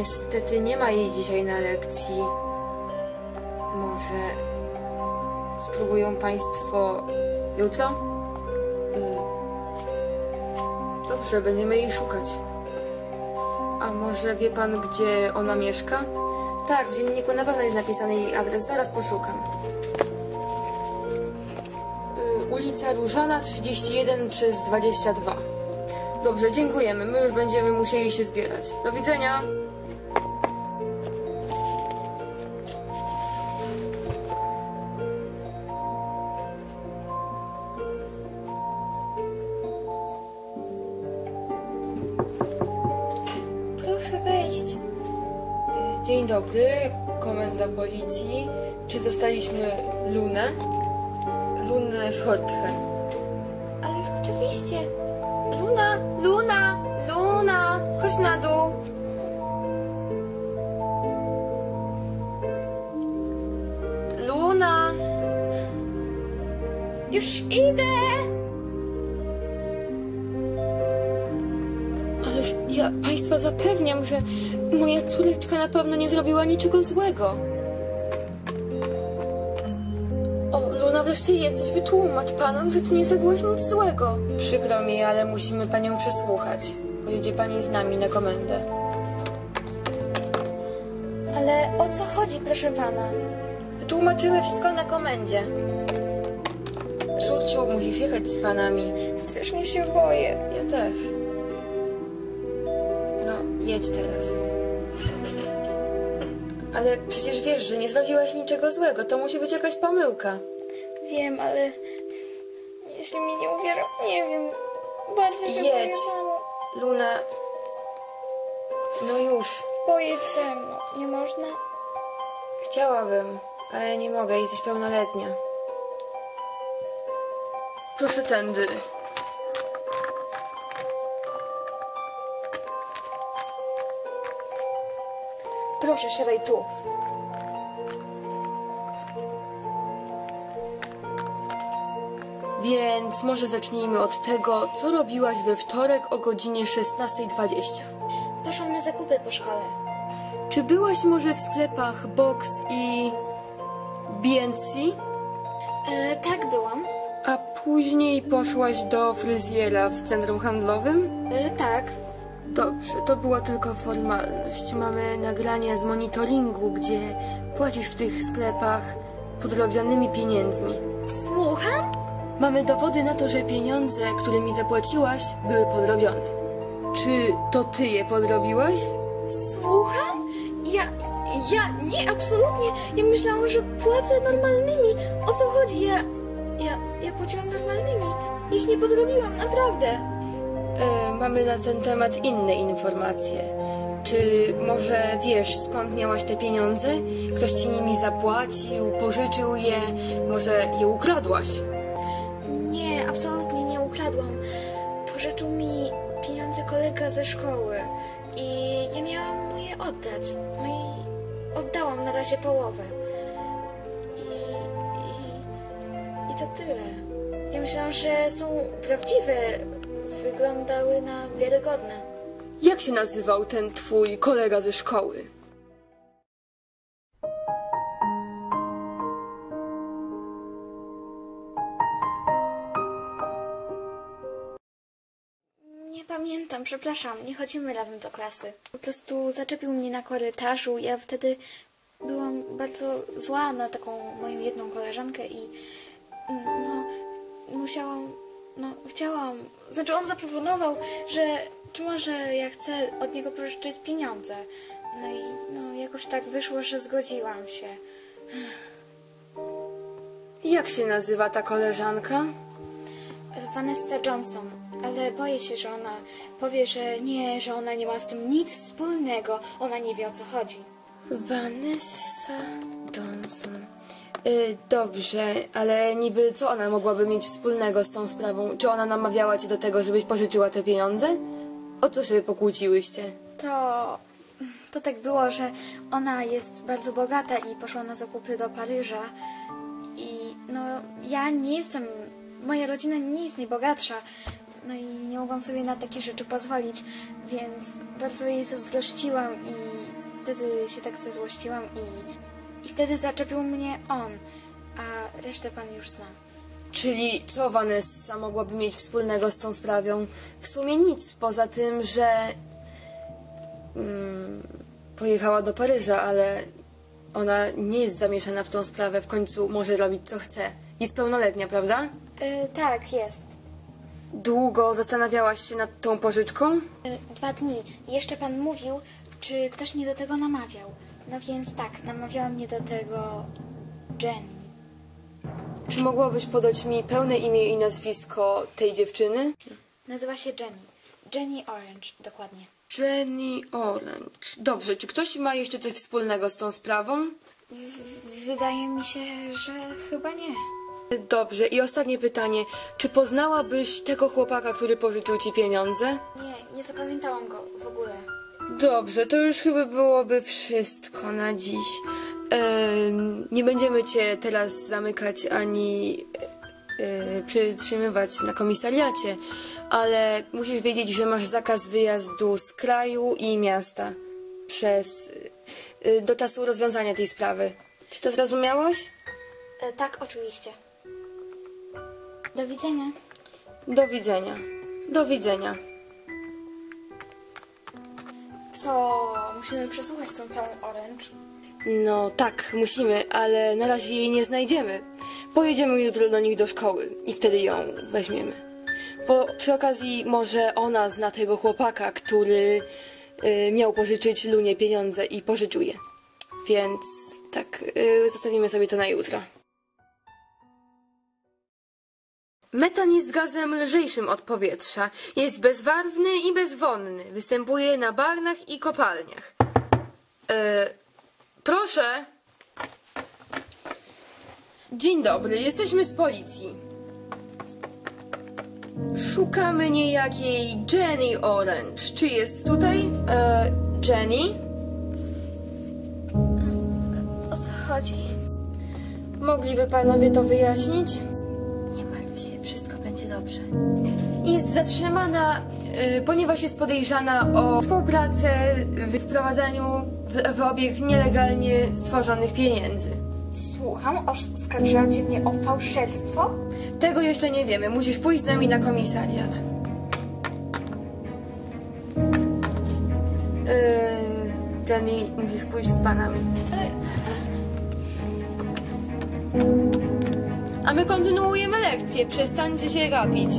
niestety nie ma jej dzisiaj na lekcji. Może spróbują Państwo jutro? Y, Dobrze, będziemy jej szukać. A może wie Pan, gdzie ona mieszka? Tak, w dzienniku na pewno jest napisany jej adres, zaraz poszukam. Y, Ulica Różana 31 przez 22. Dobrze, dziękujemy. My już będziemy musieli się zbierać. Do widzenia. Proszę wejść. Dzień dobry, komenda policji. Czy zostaliśmy Lunę? Lunę Shorthair. Ale rzeczywiście. Luna, Luna, Luna, chodź na dół. Luna. Już idę. Zapewniam, że moja córeczka na pewno nie zrobiła niczego złego. O, Luna, wreszcie jesteś. Wytłumacz panom, że ty nie zrobiłaś nic złego. Przykro mi, ale musimy panią przesłuchać. Pojedzie pani z nami na komendę. Ale o co chodzi, proszę pana? Wytłumaczymy wszystko na komendzie. Córciu, musisz jechać z panami. Strasznie się boję. Ja też. Jedź teraz. Ale przecież wiesz, że nie zrobiłaś niczego złego. To musi być jakaś pomyłka. Wiem, ale jeśli mi nie uwierzą, nie wiem. Bardzo się Jedź. boję, mamo. Luna... No już. Pojedź ze mną. Nie można? Chciałabym, ale nie mogę. Jesteś pełnoletnia. Proszę tędy. Proszę, siadaj tu. Więc może zacznijmy od tego, co robiłaś we wtorek o godzinie 16.20. Poszłam na zakupy po szkole. Czy byłaś może w sklepach Box i BNC, E, tak, byłam. a później poszłaś do fryzjera w centrum handlowym? E, tak. Dobrze, to była tylko formalność. Mamy nagrania z monitoringu, gdzie płacisz w tych sklepach podrobionymi pieniędzmi. Słucham? Mamy dowody na to, że pieniądze, które mi zapłaciłaś, były podrobione. Czy to ty je podrobiłaś? Słucham? Ja, ja, nie, absolutnie. Ja myślałam, że płacę normalnymi. O co chodzi? Ja, ja, ja płaciłam normalnymi. Ich nie podrobiłam, naprawdę. E, mamy na ten temat inne informacje. Czy może wiesz, skąd miałaś te pieniądze? Ktoś ci nimi zapłacił, pożyczył je, może je ukradłaś? Nie, absolutnie nie ukradłam. Pożyczył mi pieniądze kolega ze szkoły i ja miałam mu je oddać. No i oddałam na razie połowę. I, i, i to tyle. Ja myślałam, że są prawdziwe. Wyglądały na wiarygodne. Jak się nazywał ten twój kolega ze szkoły? Nie pamiętam, przepraszam, nie chodzimy razem do klasy. Po prostu zaczepił mnie na korytarzu. Ja wtedy byłam bardzo zła na taką moją jedną koleżankę i mm, no, musiałam, no, chciałam. Znaczy, on zaproponował, że czy może ja chcę od niego pożyczyć pieniądze. No i no, jakoś tak wyszło, że zgodziłam się. Jak się nazywa ta koleżanka? Vanessa Johnson, ale boję się, że ona powie, że nie, że ona nie ma z tym nic wspólnego. Ona nie wie o co chodzi. Vanessa Johnson. Y, dobrze, ale niby co ona mogłaby mieć wspólnego z tą sprawą? Czy ona namawiała cię do tego, żebyś pożyczyła te pieniądze? O co się pokłóciłyście? To, to tak było, że ona jest bardzo bogata i poszła na zakupy do Paryża. I no, ja nie jestem, moja rodzina nie jest najbogatsza. No i nie mogłam sobie na takie rzeczy pozwolić, więc bardzo jej zazdrościłam i wtedy się tak zezłościłam i, i wtedy zaczepił mnie on, a resztę pan już zna. Czyli co Vanessa mogłaby mieć wspólnego z tą sprawą? W sumie nic, poza tym, że mm, pojechała do Paryża, ale ona nie jest zamieszana w tą sprawę, w końcu może robić co chce. Jest pełnoletnia, prawda? E, tak, jest. Długo zastanawiałaś się nad tą pożyczką? E, dwa dni. Jeszcze pan mówił, czy ktoś mnie do tego namawiał. No więc tak, namawiała mnie do tego Jenny. Czy mogłabyś podać mi pełne imię i nazwisko tej dziewczyny? Nazywa się Jenny. Jenny Orange, dokładnie. Jenny Orange. Dobrze, czy ktoś ma jeszcze coś wspólnego z tą sprawą? W- wydaje mi się, że chyba nie. Dobrze, i ostatnie pytanie. Czy poznałabyś tego chłopaka, który pożyczył ci pieniądze? Nie, nie zapamiętałam go w ogóle. Dobrze, to już chyba byłoby wszystko na dziś. Nie będziemy cię teraz zamykać ani e, przytrzymywać na komisariacie, ale musisz wiedzieć, że masz zakaz wyjazdu z kraju i miasta przez e, do czasu rozwiązania tej sprawy. Czy to zrozumiałaś? E, tak, oczywiście. Do widzenia. Do widzenia. Do widzenia. Co, musimy przesłuchać tą całą Orange? No tak, musimy, ale na razie jej nie znajdziemy. Pojedziemy jutro do nich do szkoły i wtedy ją weźmiemy. Bo przy okazji może ona zna tego chłopaka, który y, miał pożyczyć Lunie pieniądze i pożyczył je. Więc tak, y, zostawimy sobie to na jutro. Metan jest gazem lżejszym od powietrza. Jest bezbarwny i bezwonny. Występuje na bagnach i kopalniach. E, proszę. Dzień dobry, jesteśmy z policji. Szukamy niejakiej Jenny Orange. Czy jest tutaj? E, Jenny? O co chodzi? Mogliby panowie to wyjaśnić? Dobrze. Jest zatrzymana, y, ponieważ jest podejrzana o współpracę w wprowadzaniu w, w obieg nielegalnie stworzonych pieniędzy. Słucham, oskarżacie mnie o fałszerstwo? Tego jeszcze nie wiemy. Musisz pójść z nami na komisariat. Yy, Jenny, musisz pójść z panami. A kontynuujemy lekcję. Przestańcie się gapić.